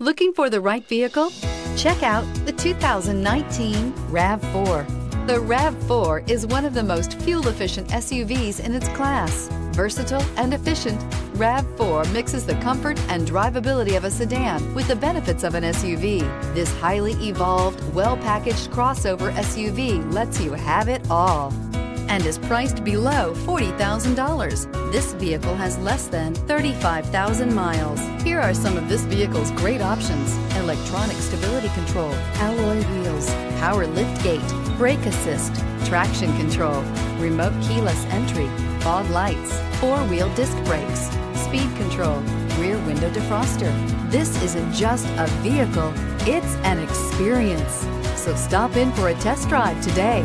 Looking for the right vehicle? Check out the 2019 RAV4. The RAV4 is one of the most fuel-efficient SUVs in its class. Versatile and efficient, RAV4 mixes the comfort and drivability of a sedan with the benefits of an SUV. This highly evolved, well-packaged crossover SUV lets you have it all and is priced below $40,000. This vehicle has less than 35,000 miles. Here are some of this vehicle's great options. Electronic stability control, alloy wheels, power lift gate, brake assist, traction control, remote keyless entry, fog lights, four-wheel disc brakes, speed control, rear window defroster. This isn't just a vehicle, it's an experience. So stop in for a test drive today.